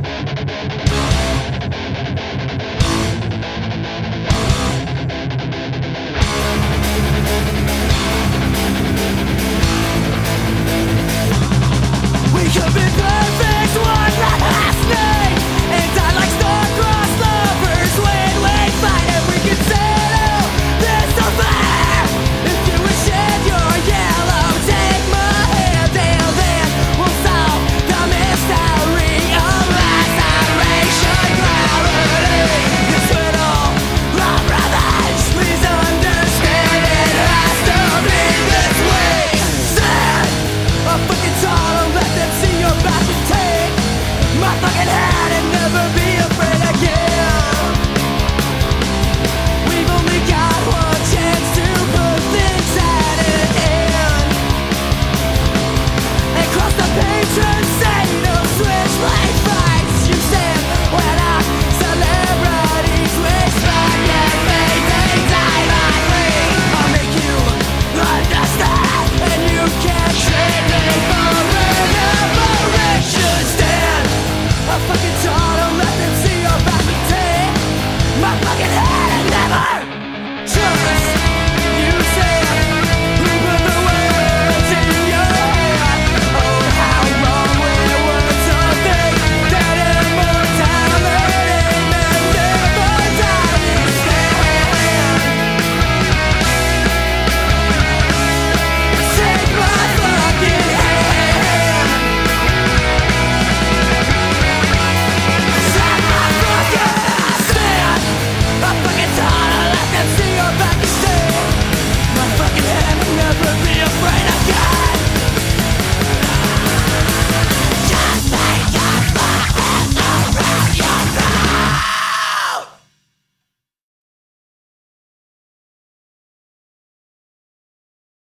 Música